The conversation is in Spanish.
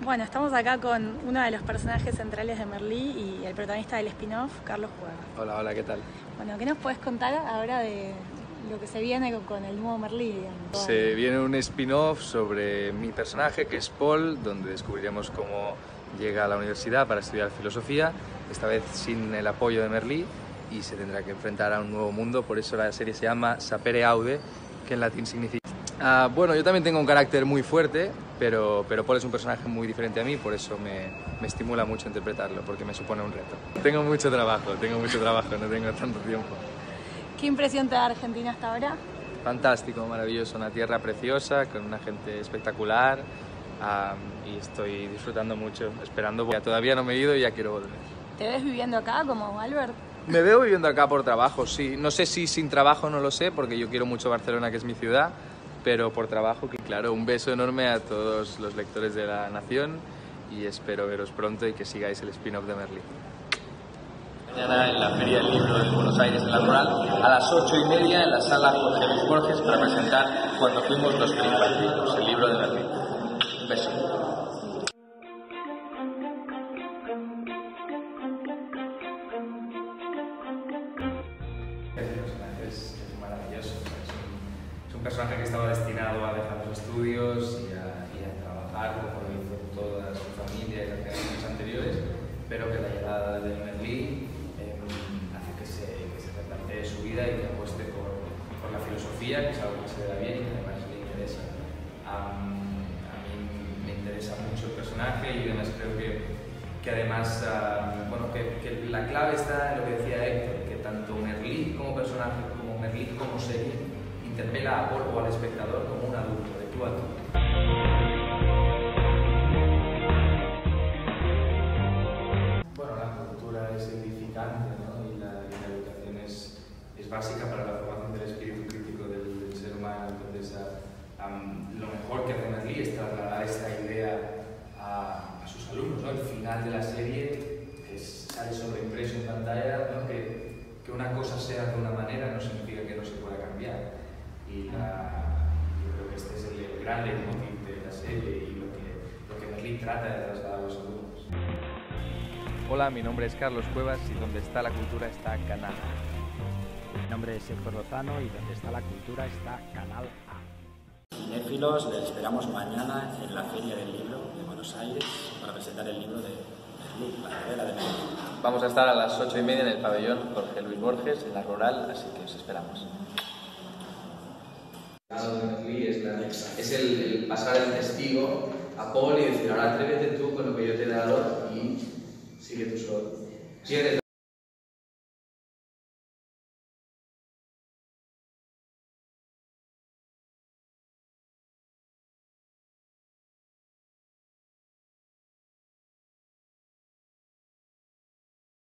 Bueno, estamos acá con uno de los personajes centrales de Merlí y el protagonista del spin-off, Carlos Cueva. Hola, hola, ¿qué tal? Bueno, ¿qué nos puedes contar ahora de lo que se viene con el nuevo Merlí? digamos? Se viene un spin-off sobre mi personaje, que es Paul, donde descubriremos cómo llega a la universidad para estudiar filosofía, esta vez sin el apoyo de Merlí, y se tendrá que enfrentar a un nuevo mundo, por eso la serie se llama Sapere Aude, que en latín significa... Ah, bueno, yo también tengo un carácter muy fuerte, pero, pero Paul es un personaje muy diferente a mí, por eso me, me estimula mucho interpretarlo, porque me supone un reto. Tengo mucho trabajo, tengo mucho trabajo, no tengo tanto tiempo. ¿Qué impresión te da Argentina hasta ahora? Fantástico, maravilloso, una tierra preciosa, con una gente espectacular y estoy disfrutando mucho, esperando. Ya todavía no me he ido y ya quiero volver. ¿Te ves viviendo acá como Albert? Me veo viviendo acá por trabajo, sí. No sé si sin trabajo, no lo sé, porque yo quiero mucho Barcelona, que es mi ciudad, pero por trabajo, que claro, un beso enorme a todos los lectores de La Nación y espero veros pronto y que sigáis el spin-off de Merlí. Mañana en la Feria del Libro de Buenos Aires, en la Rural, a las ocho y media en la sala Jorge Luis Borges para presentar Cuando fuimos los Príncipes, el libro de Merlí. Personaje que estaba destinado a dejar los estudios y a, y a trabajar como lo hizo toda su familia y las generaciones anteriores, pero que la llegada de Merlí eh, hace que se, que se replantee su vida y que apueste por, por la filosofía, que es algo que se le da bien y que además le interesa. Am, a mí me interesa mucho el personaje y además creo que, que además, bueno, que, que la clave está en lo que decía Héctor, que tanto Merlí como personaje, como Merlí como serie, interpela a Paul o al espectador como un adulto, de tú a tú. Bueno, la cultura es edificante ¿no? y, la, y la educación es, es básica para la formación del espíritu crítico del, del ser humano. Entonces, a- am, lo mejor que hace Merlí es trasladar esta idea a, a sus alumnos. ¿no? El final de la serie es, sale sobreimpreso en pantalla, ¿no? que, que una cosa sea de una manera no significa que no se pueda cambiar. Y la, yo creo que el, el gran leitmotiv de la serie y lo que, lo que Merlí trata de trasladar a los alumnos. Hola, mi nombre es Carlos Cuevas y donde está la cultura está Canal. Mi nombre es Héctor Lozano y donde está la cultura está Canal A. Cinéfilos, les esperamos mañana en la Feria del Libro de Buenos Aires para presentar el libro de Merlí, la novela de Merlí. Vamos a estar a las ocho y media en el pabellón Jorge Luis Borges, en la rural, así que os esperamos. Es el, pasar el testigo a Paul y decir, ahora atrévete tú con lo que yo te he dado y sigue tú solo.